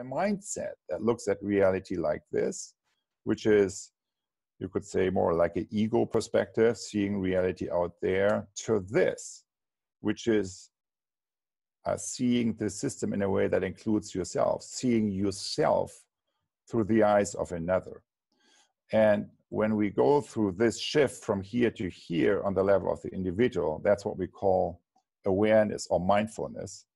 a mindset that looks at reality like this, which is, you could say, more like an ego perspective, seeing reality out there, to this, which is uh, seeing the system in a way that includes yourself, seeing yourself through the eyes of another. And when we go through this shift from here to here on the level of the individual, that's what we call awareness or mindfulness.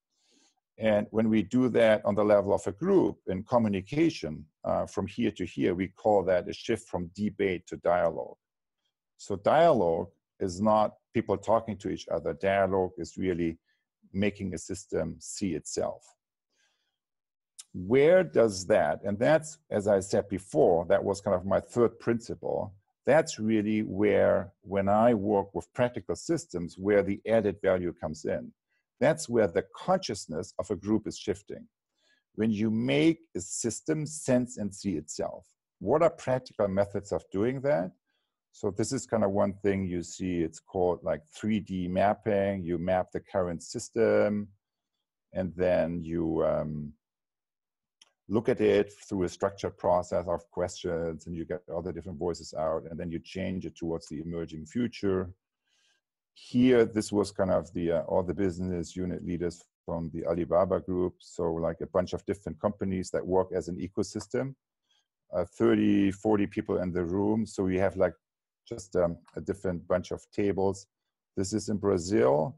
And when we do that on the level of a group in communication uh, from here to here, we call that a shift from debate to dialogue. So, dialogue is not people talking to each other, dialogue is really making a system see itself. Where does that, and that's, as I said before, that was kind of my third principle. That's really where, when I work with practical systems, where the added value comes in. That's where the consciousness of a group is shifting. When you make a system sense and see itself, what are practical methods of doing that? So this is kind of one thing you see. It's called like 3D mapping. You map the current system, and then you um, look at it through a structured process of questions, and you get all the different voices out, and then you change it towards the emerging future. Here, this was kind of the uh, all the business unit leaders from the Alibaba group. So like a bunch of different companies that work as an ecosystem. Uh, 30, 40 people in the room. So we have like just um, a different bunch of tables. This is in Brazil,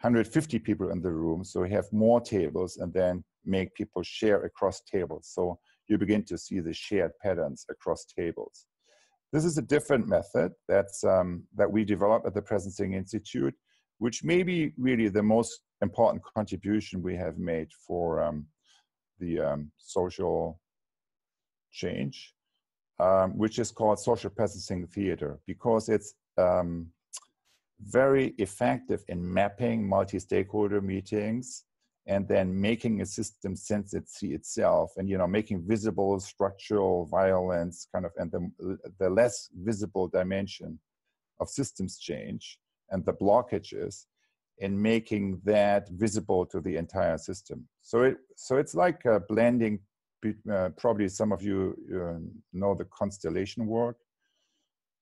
150 people in the room. So we have more tables and then make people share across tables. So you begin to see the shared patterns across tables. This is a different method that's, um, that we developed at the Presencing Institute, which may be really the most important contribution we have made for um, the um, social change um, which is called social presencing theater because it's um, very effective in mapping multi-stakeholder meetings and then making a system sense it see itself and you know making visible structural violence kind of and the, the less visible dimension of systems change and the blockages in making that visible to the entire system so it so it's like blending uh, probably some of you uh, know the constellation work.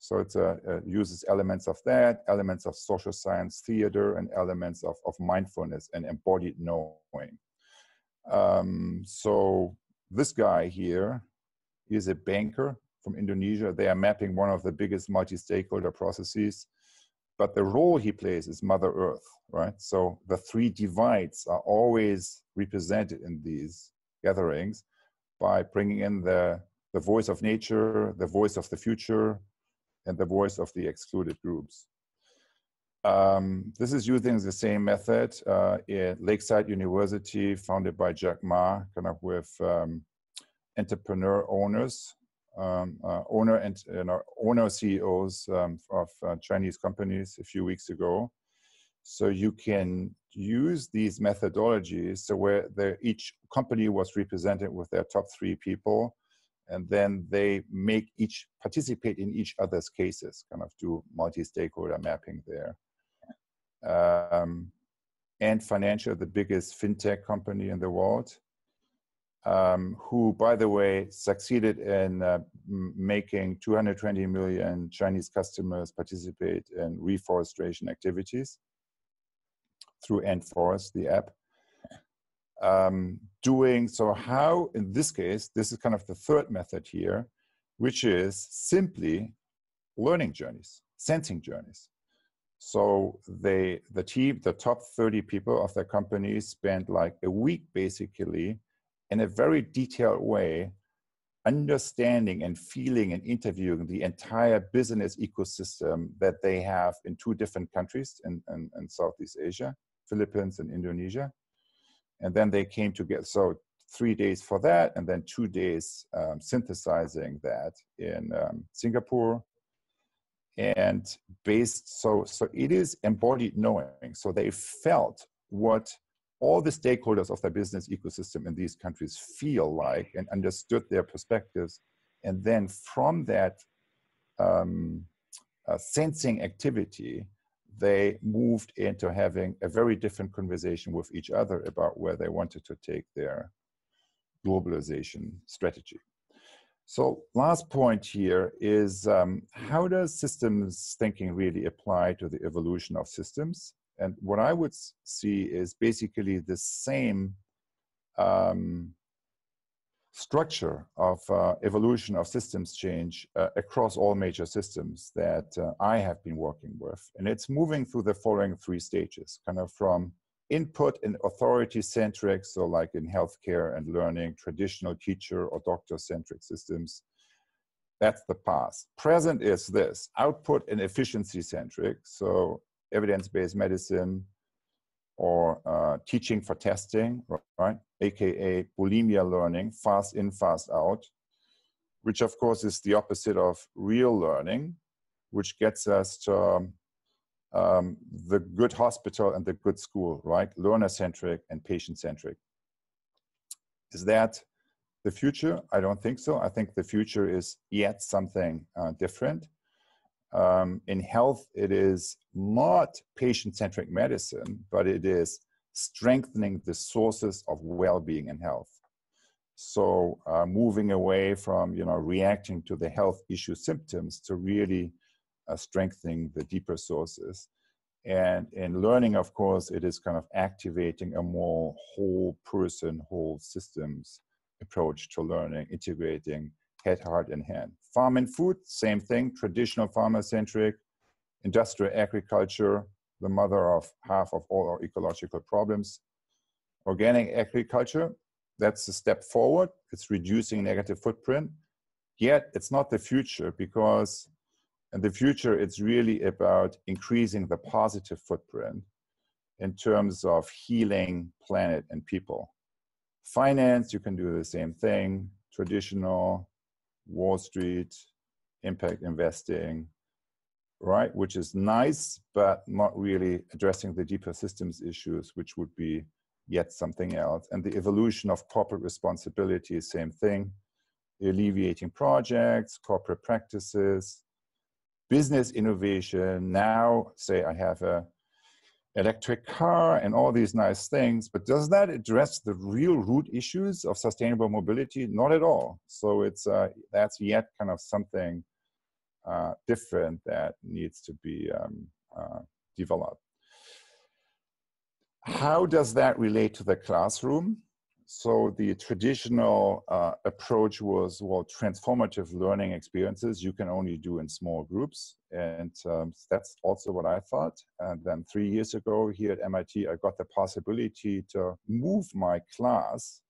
So it uh, uses elements of that, elements of social science theater, and elements of, of mindfulness and embodied knowing. Um, so this guy here is a banker from Indonesia. They are mapping one of the biggest multi-stakeholder processes, but the role he plays is Mother Earth, right? So the three divides are always represented in these gatherings, by bringing in the, the voice of nature, the voice of the future, and the voice of the excluded groups. Um, this is using the same method uh, at Lakeside University, founded by Jack Ma, kind of with um, entrepreneur owners, um, uh, owner and you know, owner CEOs um, of uh, Chinese companies a few weeks ago. So you can use these methodologies so where each company was represented with their top three people and then they make each participate in each other's cases kind of do multi-stakeholder mapping there um, Ant Financial the biggest fintech company in the world um, who by the way succeeded in uh, making 220 million chinese customers participate in reforestation activities through Ant Forest, the app. Um, doing so, how in this case, this is kind of the third method here, which is simply learning journeys, sensing journeys. So they, the team, the top 30 people of the company spent like a week basically in a very detailed way understanding and feeling and interviewing the entire business ecosystem that they have in two different countries in, in, in Southeast Asia. Philippines and Indonesia. And then they came together. So three days for that, and then two days um, synthesizing that in um, Singapore. And based, so so it is embodied knowing. So they felt what all the stakeholders of the business ecosystem in these countries feel like and understood their perspectives. And then from that um, uh, sensing activity, they moved into having a very different conversation with each other about where they wanted to take their globalization strategy. So last point here is um, how does systems thinking really apply to the evolution of systems? And what I would see is basically the same um, structure of uh, evolution of systems change uh, across all major systems that uh, I have been working with. And it's moving through the following three stages, kind of from input and authority centric, so like in healthcare and learning, traditional teacher or doctor centric systems. That's the past. Present is this output and efficiency centric, so evidence based medicine or uh, teaching for testing, right? AKA bulimia learning, fast in, fast out, which of course is the opposite of real learning, which gets us to um, um, the good hospital and the good school, right? Learner centric and patient centric. Is that the future? I don't think so. I think the future is yet something uh, different. Um, in health, it is not patient centric medicine, but it is strengthening the sources of well being and health. So, uh, moving away from you know reacting to the health issue symptoms to really uh, strengthening the deeper sources. And in learning, of course, it is kind of activating a more whole person, whole systems approach to learning, integrating head, heart, and hand. Farm and food, same thing, traditional farmer-centric, industrial agriculture, the mother of half of all our ecological problems. Organic agriculture, that's a step forward. It's reducing negative footprint. Yet it's not the future because in the future, it's really about increasing the positive footprint in terms of healing planet and people. Finance, you can do the same thing. Traditional, Wall Street, impact investing, right? Which is nice, but not really addressing the deeper systems issues, which would be yet something else. And the evolution of corporate responsibility, same thing. Alleviating projects, corporate practices, business innovation. Now, say I have a electric car and all these nice things, but does that address the real root issues of sustainable mobility? Not at all. So it's uh, that's yet kind of something uh, different that needs to be um, uh, developed. How does that relate to the classroom? so the traditional uh, approach was well transformative learning experiences you can only do in small groups and um, that's also what i thought and then three years ago here at mit i got the possibility to move my class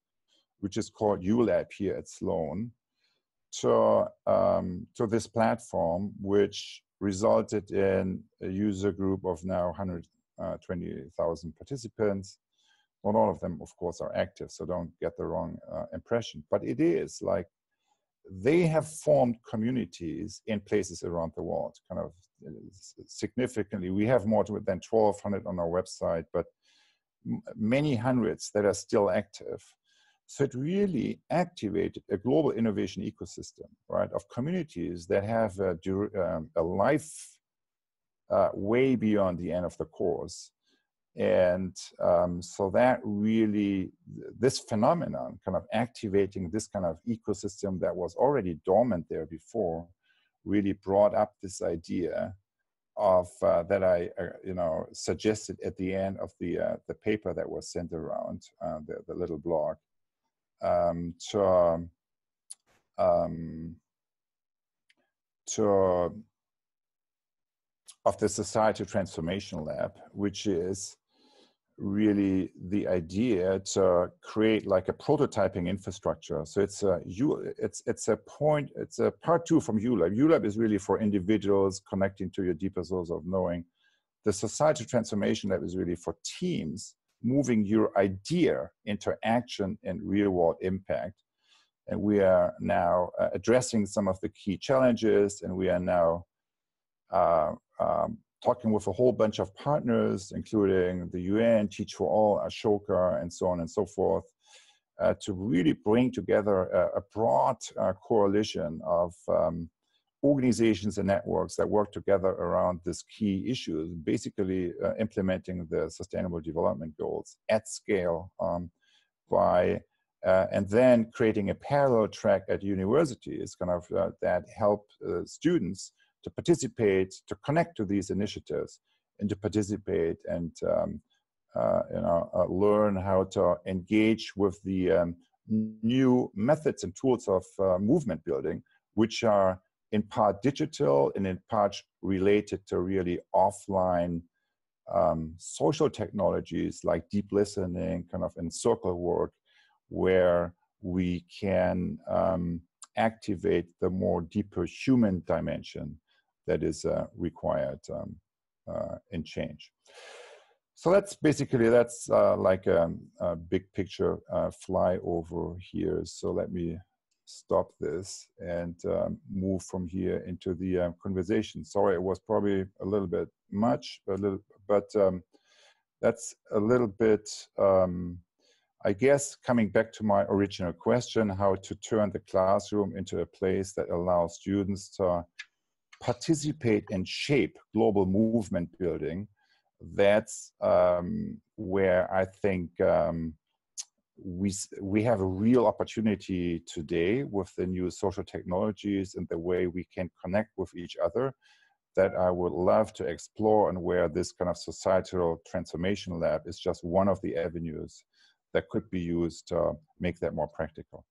which is called ulab here at sloan to, um, to this platform which resulted in a user group of now 120,000 uh, participants not all of them, of course, are active, so don't get the wrong uh, impression. But it is like they have formed communities in places around the world, kind of uh, significantly. We have more than 1,200 on our website, but many hundreds that are still active. So it really activated a global innovation ecosystem, right, of communities that have a, um, a life uh, way beyond the end of the course. And um, so that really this phenomenon kind of activating this kind of ecosystem that was already dormant there before really brought up this idea of uh, that i uh, you know suggested at the end of the uh, the paper that was sent around uh, the, the little blog um, to um, to of the society transformation lab which is really the idea to create like a prototyping infrastructure. So it's a you it's it's a point. It's a part two from ULab. ULab is really for individuals connecting to your deeper source of knowing. The society transformation lab is really for teams moving your idea into action and real world impact. And we are now uh, addressing some of the key challenges, and we are now uh, um, talking with a whole bunch of partners, including the UN, Teach for All, Ashoka, and so on and so forth, uh, to really bring together a, a broad uh, coalition of um, organizations and networks that work together around this key issues, basically uh, implementing the Sustainable Development Goals at scale um, by Uh, and then creating a parallel track at universities kind of uh, that help uh, students to participate, to connect to these initiatives, and to participate and um, uh, you know uh, learn how to engage with the um, new methods and tools of movement building, which are in part digital and in part related to really offline um, social technologies like deep listening, kind of in circle work, where we can um, activate the more deeper human dimension that is uh, required um, uh, in change. So that's basically, that's uh, like a, a, big picture uh, flyover here. So let me stop this and um, move from here into the uh, conversation. Sorry, it was probably a little bit much, a little, but um, that's a little bit, um, I guess, coming back to my original question, how to turn the classroom into a place that allows students to participate and shape global movement building. That's um, where I think um, we we have a real opportunity today with the new social technologies and the way we can connect with each other that I would love to explore and where this kind of societal transformation lab is just one of the avenues that could be used to make that more practical.